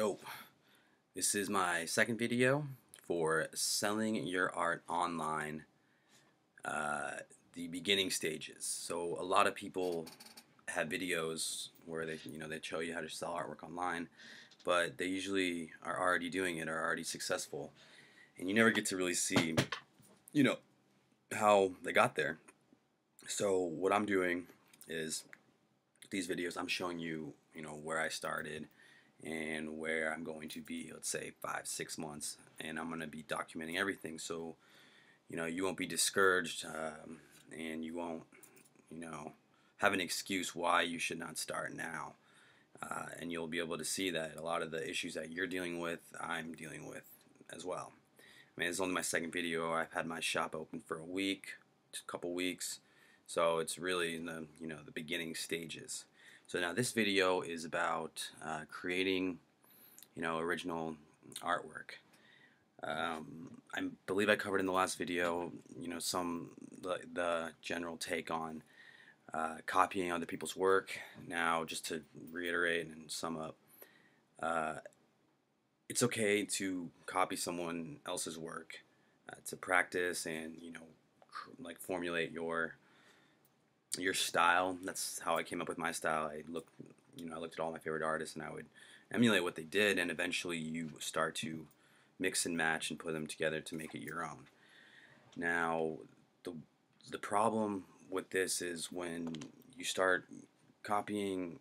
Yo, this is my second video for selling your art online, uh, the beginning stages. So a lot of people have videos where they, you know, they show you how to sell artwork online, but they usually are already doing it, are already successful, and you never get to really see, you know, how they got there. So what I'm doing is these videos, I'm showing you, you know, where I started and where I'm going to be, let's say five, six months, and I'm going to be documenting everything. So, you know, you won't be discouraged, um, and you won't, you know, have an excuse why you should not start now. Uh, and you'll be able to see that a lot of the issues that you're dealing with, I'm dealing with as well. I mean, it's only my second video. I've had my shop open for a week, a couple weeks, so it's really in the you know the beginning stages. So now this video is about uh, creating, you know, original artwork. Um, I believe I covered in the last video, you know, some the, the general take on uh, copying other people's work. Now, just to reiterate and sum up, uh, it's okay to copy someone else's work uh, to practice and you know, like formulate your your style. That's how I came up with my style. I looked, you know, I looked at all my favorite artists and I would emulate what they did, and eventually you start to mix and match and put them together to make it your own. Now, the the problem with this is when you start copying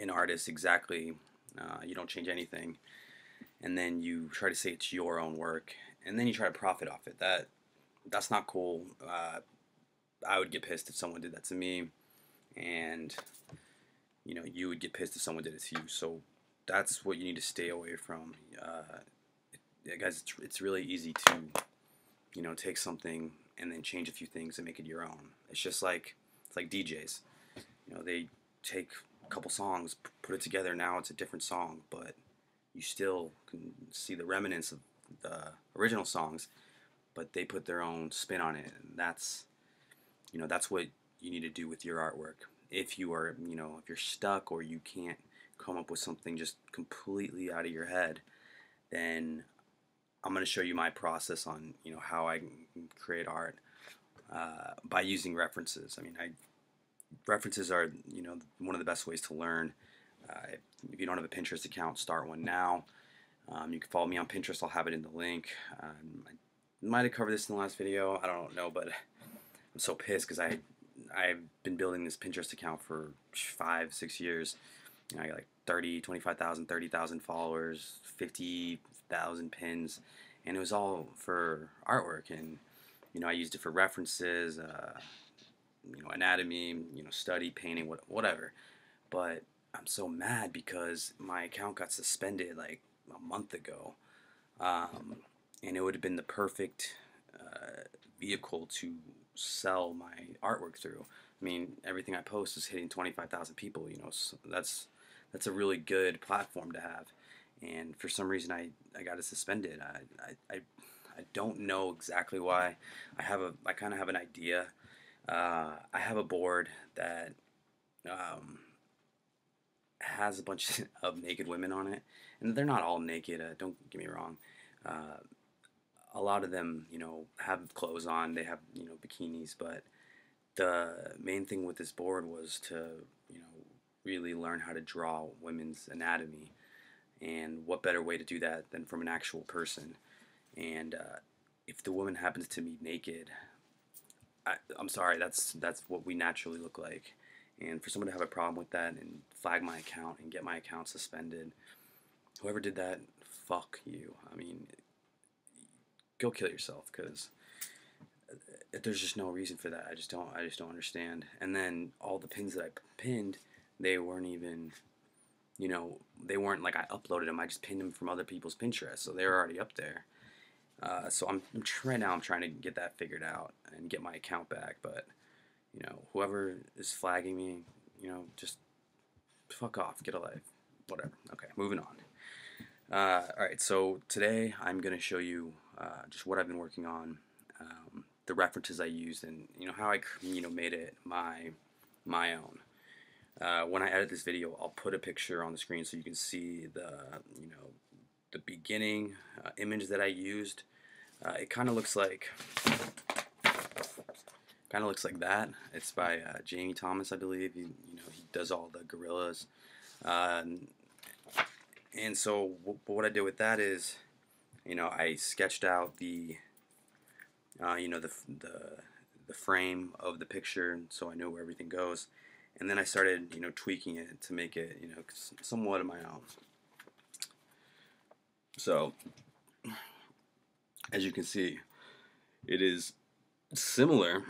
an artist exactly, uh, you don't change anything, and then you try to say it's your own work, and then you try to profit off it. That that's not cool. Uh, I would get pissed if someone did that to me, and you know you would get pissed if someone did it to you. So that's what you need to stay away from. Uh, guys, it's, it's really easy to you know take something and then change a few things and make it your own. It's just like it's like DJs. You know, they take a couple songs, put it together. Now it's a different song, but you still can see the remnants of the original songs, but they put their own spin on it, and that's you know that's what you need to do with your artwork. If you are you know if you're stuck or you can't come up with something just completely out of your head then i'm going to show you my process on you know how i create art uh, by using references. I mean i references are you know one of the best ways to learn. Uh, if you don't have a pinterest account start one now. Um, you can follow me on pinterest. I'll have it in the link. Um, i might have covered this in the last video. I don't know but so pissed because I I've been building this Pinterest account for five six years. You know, I got like 30, 25,000, 30,000 followers, 50,000 pins, and it was all for artwork. And you know, I used it for references, uh, you know, anatomy, you know, study, painting, what, whatever. But I'm so mad because my account got suspended like a month ago, um, and it would have been the perfect uh, vehicle to sell my artwork through. I mean, everything I post is hitting 25,000 people. You know, so that's that's a really good platform to have. And for some reason, I, I got it suspended. I, I, I, I don't know exactly why. I have a I kind of have an idea. Uh, I have a board that um, has a bunch of naked women on it, and they're not all naked. Uh, don't get me wrong. Uh, a lot of them, you know, have clothes on. They have, you know, bikinis. But the main thing with this board was to, you know, really learn how to draw women's anatomy. And what better way to do that than from an actual person? And uh, if the woman happens to be naked, I, I'm sorry, that's that's what we naturally look like. And for someone to have a problem with that and flag my account and get my account suspended, whoever did that, fuck you. I mean, go kill yourself because there's just no reason for that. I just don't. I just don't understand. And then all the pins that I pinned, they weren't even, you know, they weren't like I uploaded them. I just pinned them from other people's Pinterest, so they're already up there. Uh, so I'm, I'm trying now. I'm trying to get that figured out and get my account back. But you know, whoever is flagging me, you know, just fuck off. Get a life. Whatever. Okay, moving on. Uh, all right, so today I'm going to show you uh, just what I've been working on, um, the references I used, and you know how I you know made it my my own. uh, when I edit this video, I'll put a picture on the screen so you can see the, you know, the beginning uh, image that I used. Uh, it kind of looks like, kind of looks like that. It's by uh, Jamie Thomas, I believe. He, you know, he does all the Gorillaz. Uh, and so what I did with that is, you know, I sketched out the, uh, you know, the, the, the frame of the picture so I know where everything goes. And then I started, you know, tweaking it to make it, you know, somewhat of my own. So, as you can see, it is similar,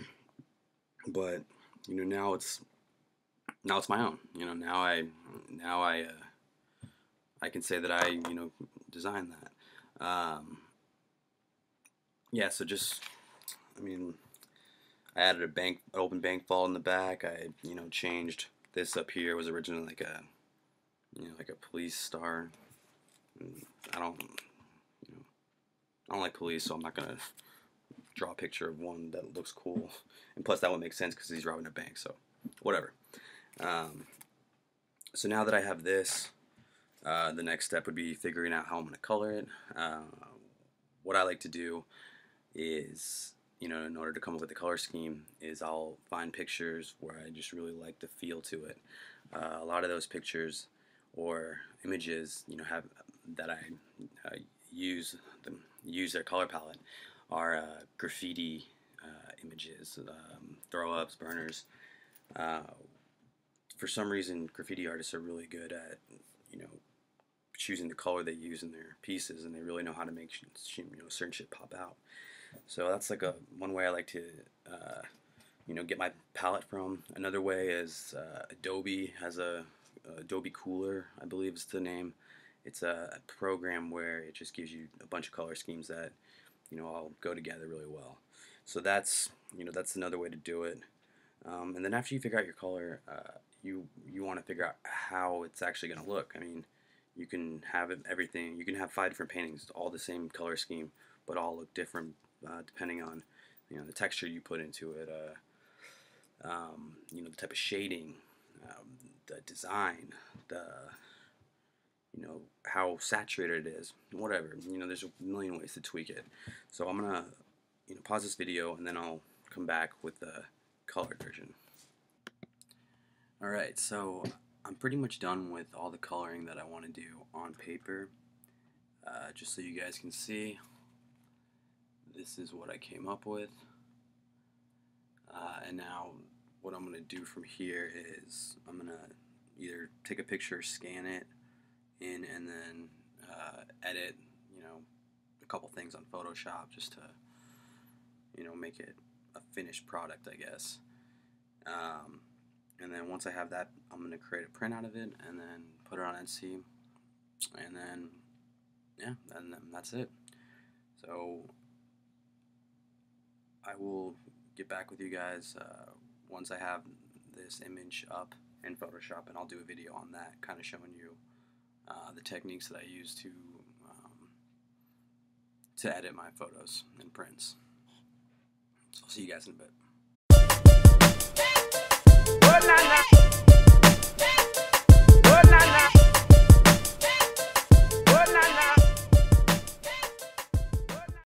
but you know now it's now it's my own. You know now I now I uh, I can say that I you know designed that. Um, yeah, so just I mean I added a bank open bank vault in the back. I you know changed this up here it was originally like a you know like a police star. I don't you know I don't like police, so I'm not gonna draw a picture of one that looks cool. And plus, that would make sense because he's robbing a bank. So whatever. Um, so now that I have this, uh, the next step would be figuring out how I'm going to color it. Uh, what I like to do is, you know, in order to come up with a color scheme, is I'll find pictures where I just really like the feel to it. Uh, a lot of those pictures or images, you know, have that I uh, use them use their color palette are uh, graffiti images, um, throw ups, burners. For some reason, graffiti artists are really good at, choosing the color they use in their pieces, and they really know how to make you know certain shit pop out. So that's like a one way I like to, uh, you know, get my palette from. Another way is uh, Adobe has a Adobe Kuler, I believe is the name. It's a program where it just gives you a bunch of color schemes that you know all go together really well. So that's you know that's another way to do it. Um, and then after you figure out your color, uh, you you want to figure out how it's actually going to look. I mean, you can have everything. You can have five different paintings, all the same color scheme, but all look different uh, depending on you know the texture you put into it. Uh, um, you know the type of shading, um, the design, the you know how saturated it is whatever you know there's a million ways to tweak it so I'm gonna you know pause this video and then I'll come back with the colored version alright so I'm pretty much done with all the coloring that I want to do on paper uh, just so you guys can see this is what I came up with uh, and now what I'm gonna do from here is I'm gonna either take a picture scan it in and then uh, edit, you know, a couple things on Photoshop just to, you know, make it a finished product, I guess. Um, and then once I have that, I'm going to create a print out of it and then put it on Etsy. And then, yeah, and then that's it. So I will get back with you guys uh, once I have this image up in Photoshop and I'll do a video on that, kind of showing you uh, the techniques that I use to um, to edit my photos and prints. So I'll see you guys in a bit. la la.